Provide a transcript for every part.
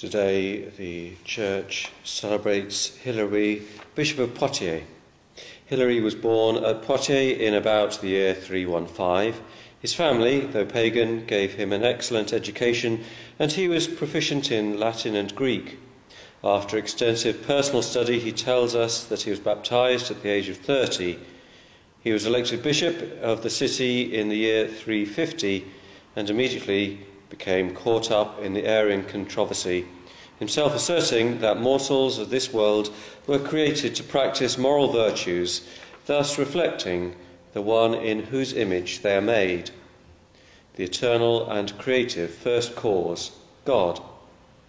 Today, the church celebrates Hilary, Bishop of Poitiers. Hilary was born at Poitiers in about the year 315. His family, though pagan, gave him an excellent education, and he was proficient in Latin and Greek. After extensive personal study, he tells us that he was baptized at the age of 30. He was elected bishop of the city in the year 350 and immediately became caught up in the Arian controversy, himself asserting that mortals of this world were created to practice moral virtues, thus reflecting the one in whose image they are made, the eternal and creative first cause, God,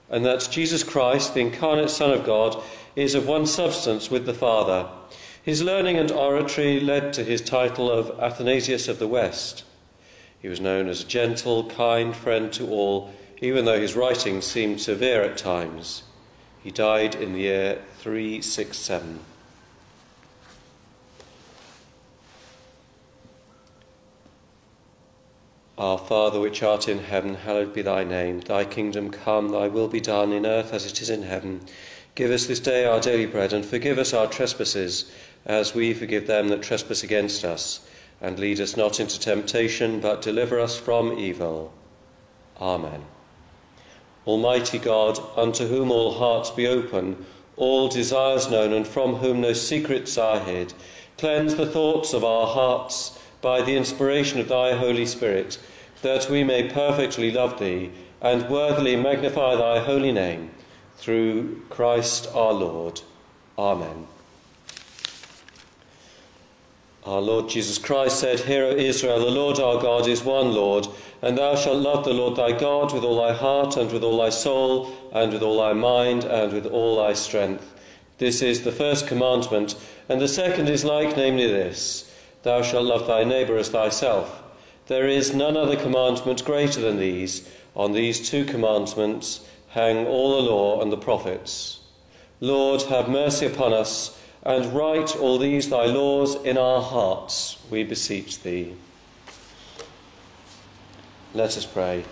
and that Jesus Christ, the incarnate Son of God, is of one substance with the Father. His learning and oratory led to his title of Athanasius of the West. He was known as a gentle, kind friend to all, even though his writings seemed severe at times. He died in the year 367. Our Father, which art in heaven, hallowed be thy name. Thy kingdom come, thy will be done in earth as it is in heaven. Give us this day our daily bread, and forgive us our trespasses, as we forgive them that trespass against us. And lead us not into temptation, but deliver us from evil. Amen. Almighty God, unto whom all hearts be open, all desires known, and from whom no secrets are hid, cleanse the thoughts of our hearts by the inspiration of thy Holy Spirit, that we may perfectly love thee and worthily magnify thy holy name, through Christ our Lord. Amen. Our Lord Jesus Christ said, Hear, O Israel, the Lord our God is one Lord, and thou shalt love the Lord thy God with all thy heart, and with all thy soul, and with all thy mind, and with all thy strength. This is the first commandment, and the second is like, namely this Thou shalt love thy neighbour as thyself. There is none other commandment greater than these. On these two commandments hang all the law and the prophets. Lord, have mercy upon us, and write all these thy laws in our hearts, we beseech thee. Let us pray.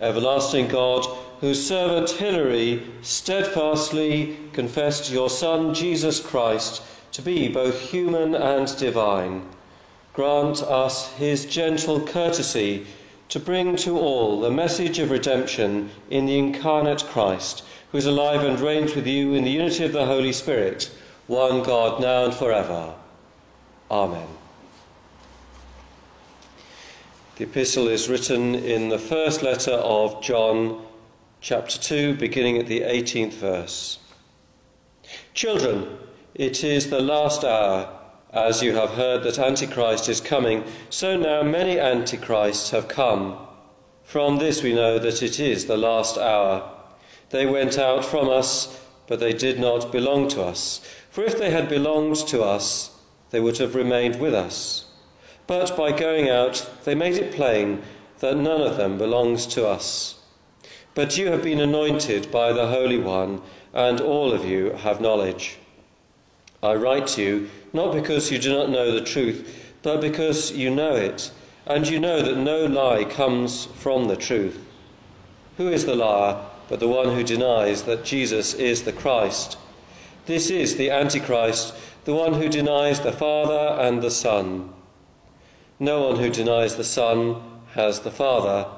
Everlasting God, whose servant Hilary steadfastly confessed your Son, Jesus Christ, to be both human and divine, grant us his gentle courtesy to bring to all the message of redemption in the incarnate Christ, who is alive and reigns with you in the unity of the Holy Spirit, one God, now and forever. Amen. The epistle is written in the first letter of John, chapter 2, beginning at the 18th verse. Children, it is the last hour. As you have heard that Antichrist is coming, so now many Antichrists have come. From this we know that it is the last hour. They went out from us, but they did not belong to us. For if they had belonged to us, they would have remained with us. But by going out, they made it plain that none of them belongs to us. But you have been anointed by the Holy One, and all of you have knowledge. I write to you not because you do not know the truth, but because you know it, and you know that no lie comes from the truth. Who is the liar but the one who denies that Jesus is the Christ? This is the Antichrist, the one who denies the Father and the Son. No one who denies the Son has the Father.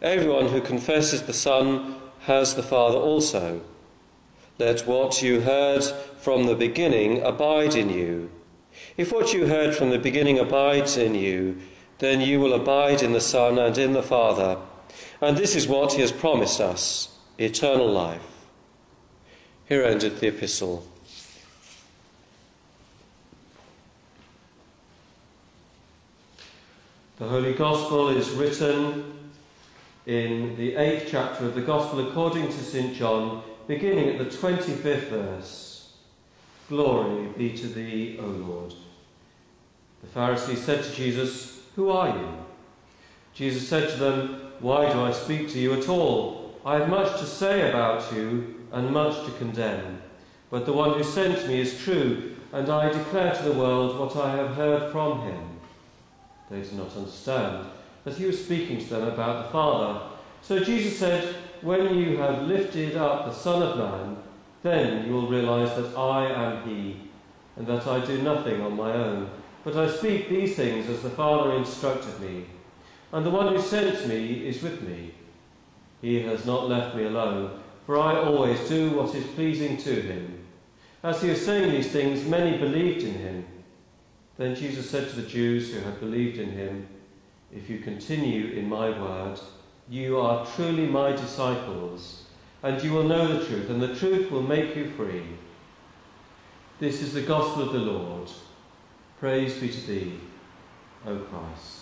Everyone who confesses the Son has the Father also. Let what you heard from the beginning abide in you. If what you heard from the beginning abides in you, then you will abide in the Son and in the Father. And this is what he has promised us eternal life. Here ended the epistle. The Holy Gospel is written in the eighth chapter of the Gospel according to St. John, beginning at the 25th verse. Glory be to thee, O Lord. The Pharisees said to Jesus, Who are you? Jesus said to them, Why do I speak to you at all? I have much to say about you and much to condemn. But the one who sent me is true, and I declare to the world what I have heard from him. They did not understand that he was speaking to them about the Father. So Jesus said, When you have lifted up the Son of Man, then you will realize that I am He, and that I do nothing on my own, but I speak these things as the Father instructed me. And the one who sent me is with me. He has not left me alone, for I always do what is pleasing to him. As he was saying these things, many believed in him. Then Jesus said to the Jews who had believed in him, If you continue in my word, you are truly my disciples, and you will know the truth, and the truth will make you free. This is the gospel of the Lord. Praise be to thee, O Christ.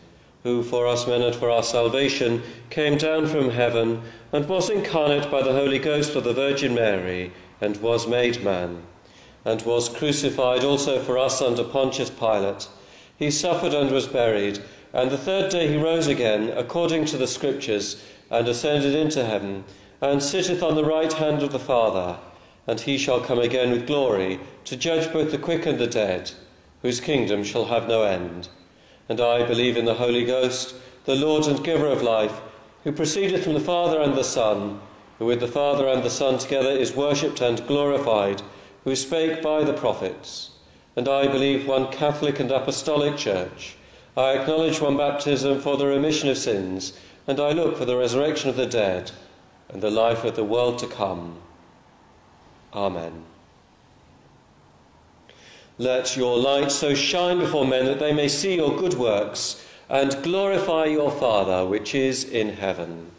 who for us men and for our salvation came down from heaven and was incarnate by the Holy Ghost of the Virgin Mary, and was made man, and was crucified also for us under Pontius Pilate. He suffered and was buried, and the third day he rose again, according to the Scriptures, and ascended into heaven, and sitteth on the right hand of the Father. And he shall come again with glory, to judge both the quick and the dead, whose kingdom shall have no end. And I believe in the Holy Ghost, the Lord and giver of life who proceedeth from the Father and the Son, who with the Father and the Son together is worshipped and glorified, who spake by the prophets. And I believe one Catholic and Apostolic Church. I acknowledge one baptism for the remission of sins, and I look for the resurrection of the dead and the life of the world to come. Amen. Let your light so shine before men that they may see your good works and glorify your Father which is in heaven.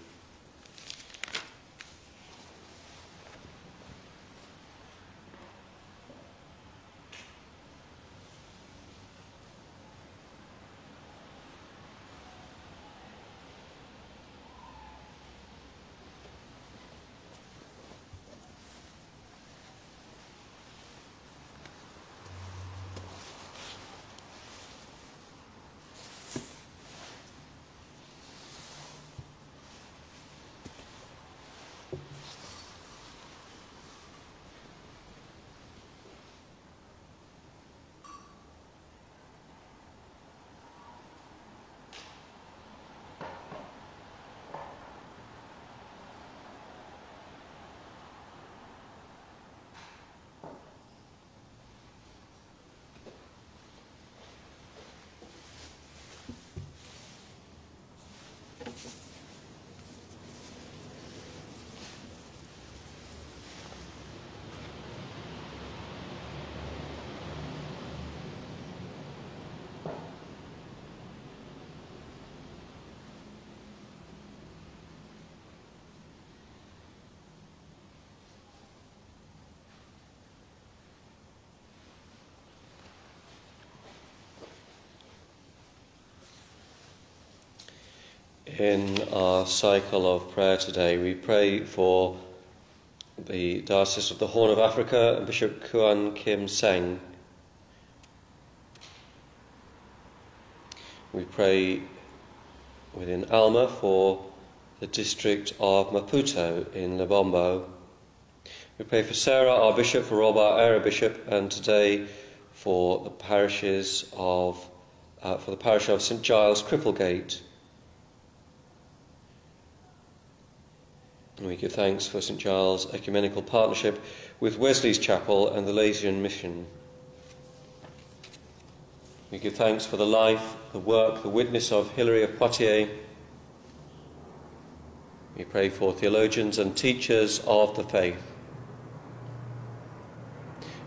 In our cycle of prayer today, we pray for the Diocese of the Horn of Africa and Bishop Kuan Kim Seng. We pray within Alma for the district of Maputo in Lebombo. We pray for Sarah, our bishop, for Rob, our area bishop, and today for the parishes of, uh, for the parish of St Giles, Cripplegate. And we give thanks for St Giles' ecumenical partnership with Wesley's Chapel and the Leysian Mission. We give thanks for the life, the work, the witness of Hilary of Poitiers. We pray for theologians and teachers of the faith.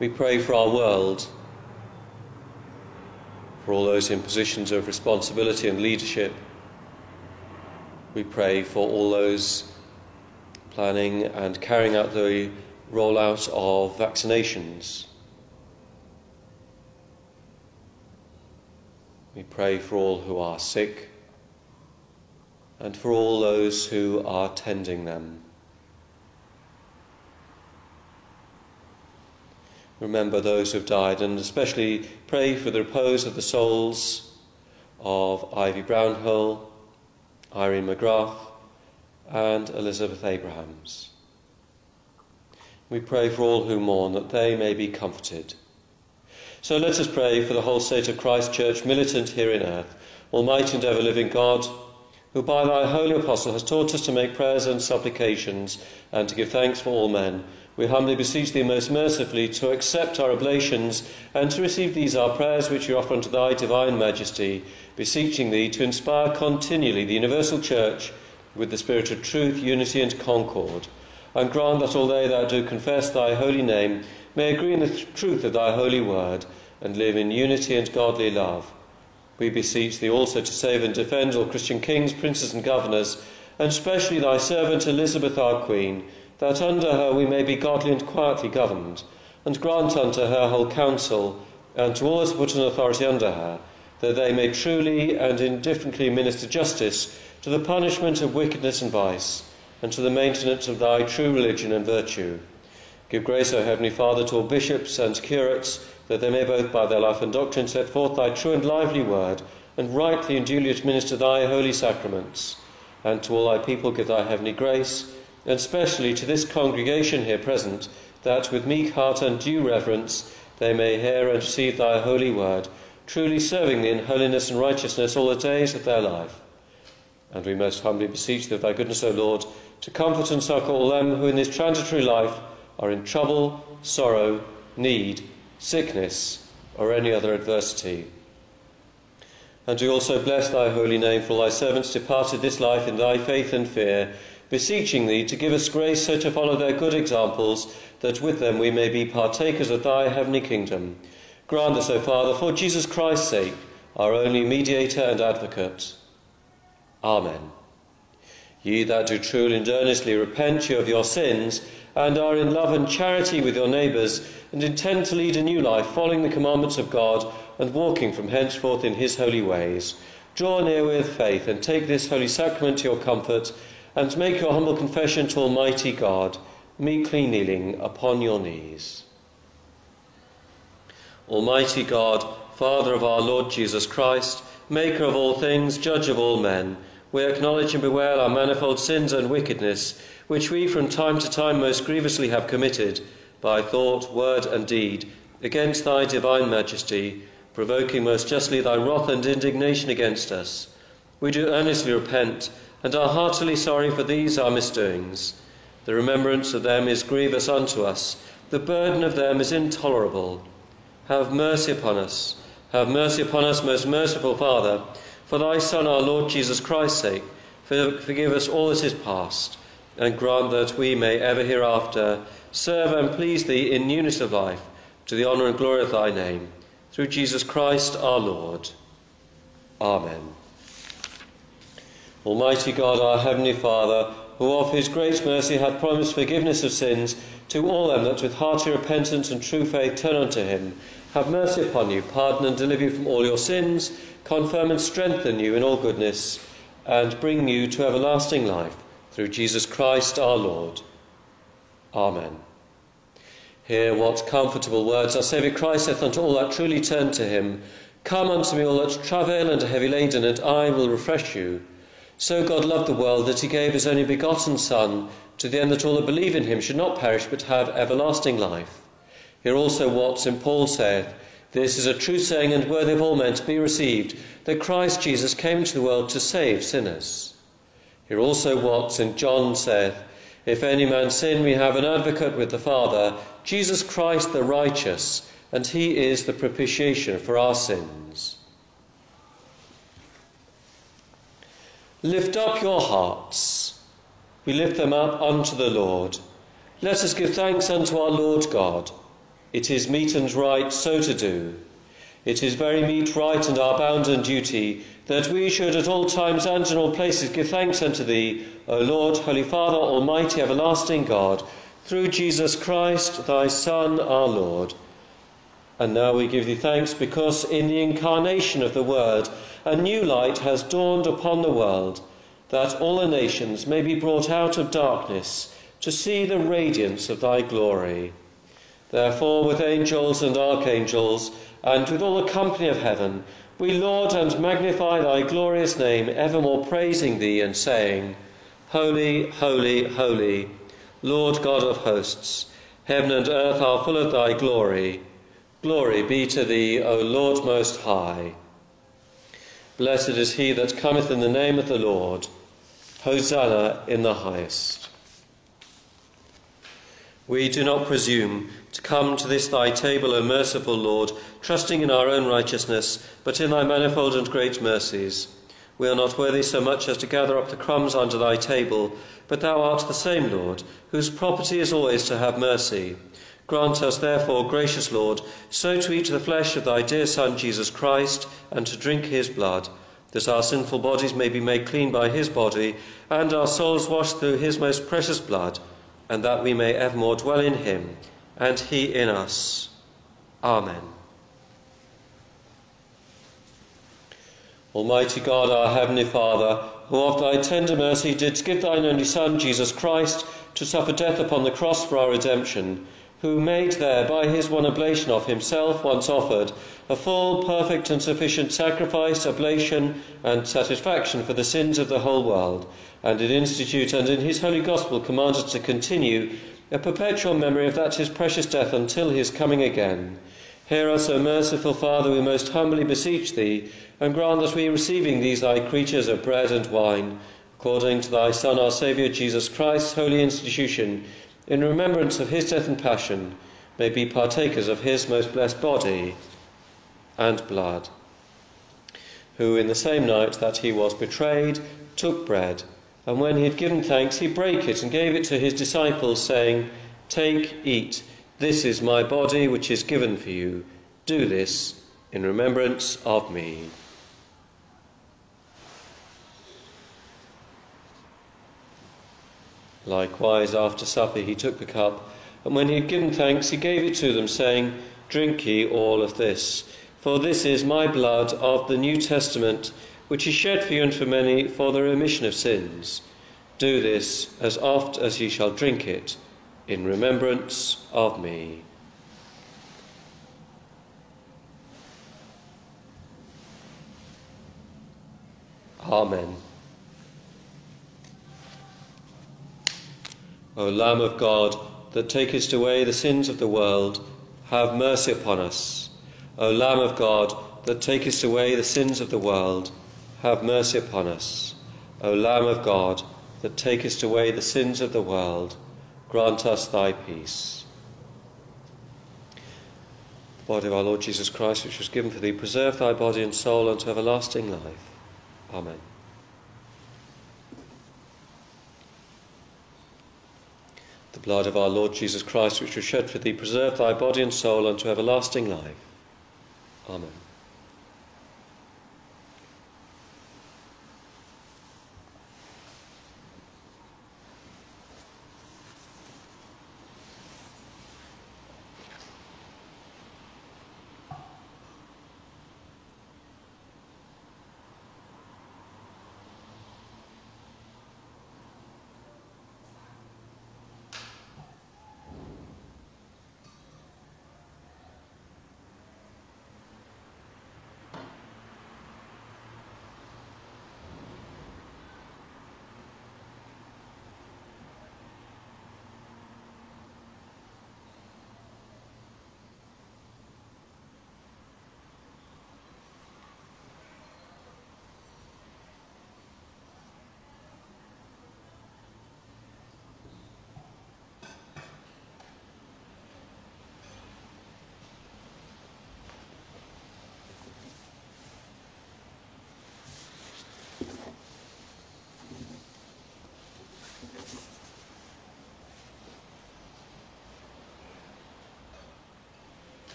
We pray for our world, for all those in positions of responsibility and leadership. We pray for all those planning and carrying out the rollout of vaccinations. We pray for all who are sick and for all those who are tending them. Remember those who've died and especially pray for the repose of the souls of Ivy Brownhill, Irene McGrath, and Elizabeth Abrahams. We pray for all who mourn that they may be comforted. So let us pray for the whole state of Christ Church militant here in earth, Almighty and ever living God, who by thy holy apostle has taught us to make prayers and supplications and to give thanks for all men. We humbly beseech thee most mercifully to accept our oblations and to receive these our prayers which we offer unto thy divine majesty, beseeching thee to inspire continually the universal church with the spirit of truth, unity, and concord, and grant that all they that do confess thy holy name may agree in the th- truth of thy holy word, and live in unity and godly love. We beseech thee also to save and defend all Christian kings, princes, and governors, and especially thy servant Elizabeth our Queen, that under her we may be godly and quietly governed, and grant unto her whole council, and to all that put an authority under her, that they may truly and indifferently minister justice to the punishment of wickedness and vice, and to the maintenance of thy true religion and virtue. Give grace, O Heavenly Father, to all bishops and curates, that they may both by their life and doctrine set forth thy true and lively word, and rightly and duly administer thy holy sacraments. And to all thy people give thy heavenly grace, and especially to this congregation here present, that with meek heart and due reverence they may hear and receive thy holy word, truly serving thee in holiness and righteousness all the days of their life. And we most humbly beseech thee of thy goodness, O Lord, to comfort and succour all them who in this transitory life are in trouble, sorrow, need, sickness, or any other adversity. And we also bless thy holy name for all thy servants departed this life in thy faith and fear, beseeching thee to give us grace so to follow their good examples, that with them we may be partakers of thy heavenly kingdom. Grant us, O Father, for Jesus Christ's sake, our only mediator and advocate. Amen. Ye that do truly and earnestly repent you of your sins, and are in love and charity with your neighbours, and intend to lead a new life, following the commandments of God, and walking from henceforth in his holy ways, draw near with faith, and take this holy sacrament to your comfort, and make your humble confession to Almighty God, meekly kneeling upon your knees. Almighty God, Father of our Lord Jesus Christ, Maker of all things, Judge of all men, we acknowledge and bewail our manifold sins and wickedness, which we from time to time most grievously have committed, by thought, word, and deed, against thy divine majesty, provoking most justly thy wrath and indignation against us. We do earnestly repent, and are heartily sorry for these our misdoings. The remembrance of them is grievous unto us, the burden of them is intolerable. Have mercy upon us. Have mercy upon us, most merciful Father, for thy Son, our Lord Jesus Christ's sake. Forgive us all that is past, and grant that we may ever hereafter serve and please thee in newness of life, to the honour and glory of thy name, through Jesus Christ our Lord. Amen. Almighty God, our Heavenly Father, who of his great mercy hath promised forgiveness of sins to all them that with hearty repentance and true faith turn unto him, have mercy upon you, pardon and deliver you from all your sins, confirm and strengthen you in all goodness, and bring you to everlasting life, through Jesus Christ our Lord. Amen. Hear what comfortable words our Saviour Christ saith unto all that truly turn to him Come unto me, all that travail and are heavy laden, and I will refresh you. So God loved the world that he gave his only begotten Son, to the end that all that believe in him should not perish but have everlasting life. Hear also what St. Paul saith This is a true saying and worthy of all men to be received, that Christ Jesus came into the world to save sinners. Hear also what St. John saith If any man sin, we have an advocate with the Father, Jesus Christ the righteous, and he is the propitiation for our sins. Lift up your hearts. We lift them up unto the Lord. Let us give thanks unto our Lord God. It is meet and right so to do. It is very meet, right, and our bounden duty that we should at all times and in all places give thanks unto Thee, O Lord, Holy Father, Almighty, everlasting God, through Jesus Christ, Thy Son, our Lord And now we give thee thanks because in the incarnation of the Word, a new light has dawned upon the world, that all the nations may be brought out of darkness to see the radiance of thy glory. Therefore, with angels and archangels, and with all the company of heaven, we laud and magnify thy glorious name, evermore praising thee and saying, Holy, holy, holy, Lord God of hosts, heaven and earth are full of thy glory. Glory be to thee, O Lord Most High. Blessed is he that cometh in the name of the Lord. Hosanna in the highest. We do not presume to come to this thy table, O merciful Lord, trusting in our own righteousness, but in thy manifold and great mercies. We are not worthy so much as to gather up the crumbs under thy table, but thou art the same Lord, whose property is always to have mercy. Grant us, therefore, gracious Lord, so to eat the flesh of thy dear Son, Jesus Christ, and to drink his blood, that our sinful bodies may be made clean by his body, and our souls washed through his most precious blood, and that we may evermore dwell in him, and he in us. Amen. Almighty God, our Heavenly Father, who of thy tender mercy didst give thine only Son, Jesus Christ, to suffer death upon the cross for our redemption, who made there by his one oblation of himself once offered a full, perfect, and sufficient sacrifice, oblation, and satisfaction for the sins of the whole world, and did institute and in his holy gospel commanded to continue a perpetual memory of that his precious death until his coming again. Hear us, O merciful Father, we most humbly beseech thee, and grant that we, receiving these thy creatures of bread and wine, according to thy Son, our Saviour Jesus Christ, holy institution, in remembrance of his death and passion, may be partakers of his most blessed body and blood, who in the same night that he was betrayed took bread, and when he had given thanks, he brake it and gave it to his disciples, saying, Take, eat, this is my body which is given for you. Do this in remembrance of me. Likewise, after supper, he took the cup, and when he had given thanks, he gave it to them, saying, Drink ye all of this, for this is my blood of the New Testament, which is shed for you and for many for the remission of sins. Do this as oft as ye shall drink it, in remembrance of me. Amen. O Lamb of God, that takest away the sins of the world, have mercy upon us. O Lamb of God, that takest away the sins of the world, have mercy upon us. O Lamb of God, that takest away the sins of the world, grant us thy peace. The body of our Lord Jesus Christ, which was given for thee, preserve thy body and soul unto everlasting life. Amen. The blood of our Lord Jesus Christ, which was shed for thee, preserve thy body and soul unto everlasting life. Amen.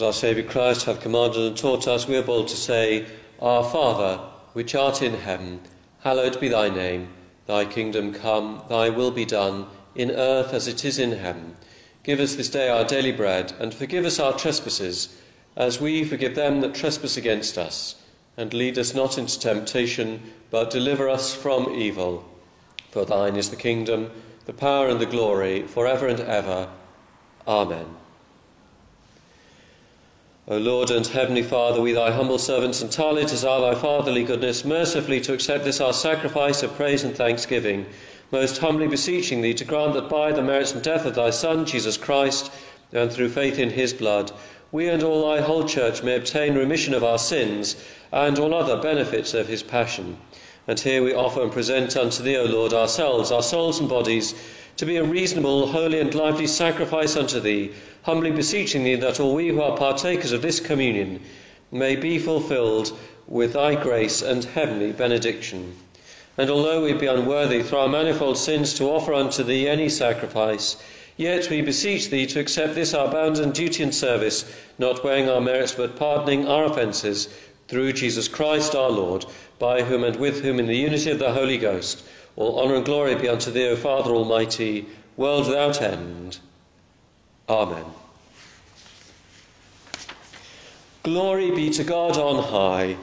As our Saviour Christ hath commanded and taught us, we are bold to say, Our Father, which art in heaven, hallowed be thy name. Thy kingdom come, thy will be done, in earth as it is in heaven. Give us this day our daily bread, and forgive us our trespasses, as we forgive them that trespass against us. And lead us not into temptation, but deliver us from evil. For thine is the kingdom, the power, and the glory, for ever and ever. Amen. O Lord and Heavenly Father, we thy humble servants entirely desire thy fatherly goodness mercifully to accept this our sacrifice of praise and thanksgiving, most humbly beseeching thee to grant that by the merits and death of thy Son, Jesus Christ, and through faith in his blood, we and all thy whole church may obtain remission of our sins and all other benefits of his passion. And here we offer and present unto thee, O Lord, ourselves, our souls and bodies, to be a reasonable, holy, and lively sacrifice unto thee, humbly beseeching thee that all we who are partakers of this communion may be fulfilled with thy grace and heavenly benediction. And although we be unworthy through our manifold sins to offer unto thee any sacrifice, yet we beseech thee to accept this our bounden duty and service, not weighing our merits but pardoning our offences, through Jesus Christ our Lord, by whom and with whom in the unity of the Holy Ghost, all honour and glory be unto thee, O Father Almighty, world without end. Amen. Glory be to God on high,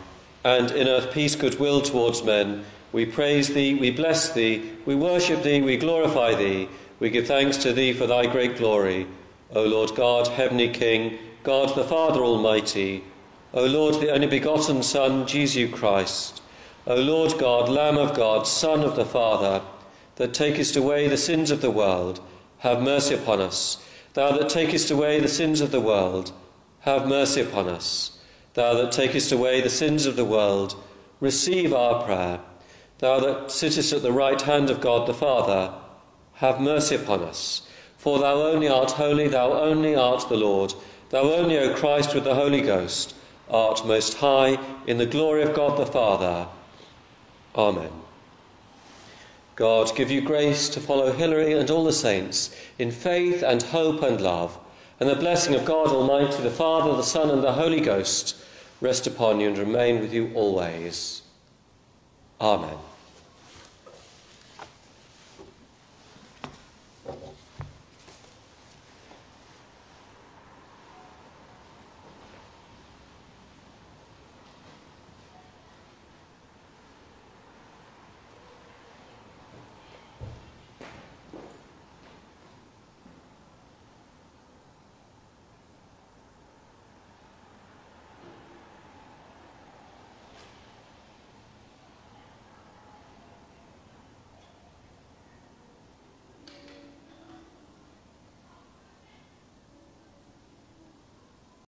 and in earth peace, goodwill towards men. We praise thee, we bless thee, we worship thee, we glorify thee, we give thanks to thee for thy great glory. O Lord God, heavenly King, God the Father Almighty, O Lord, the only begotten Son, Jesus Christ, O Lord God, Lamb of God, Son of the Father, that takest away the sins of the world, have mercy upon us. Thou that takest away the sins of the world, have mercy upon us. Thou that takest away the sins of the world, receive our prayer. Thou that sittest at the right hand of God the Father, have mercy upon us. For thou only art holy, thou only art the Lord, thou only, O Christ, with the Holy Ghost, art most high in the glory of God the Father. Amen. God give you grace to follow Hilary and all the saints in faith and hope and love, and the blessing of God Almighty, the Father, the Son, and the Holy Ghost rest upon you and remain with you always. Amen.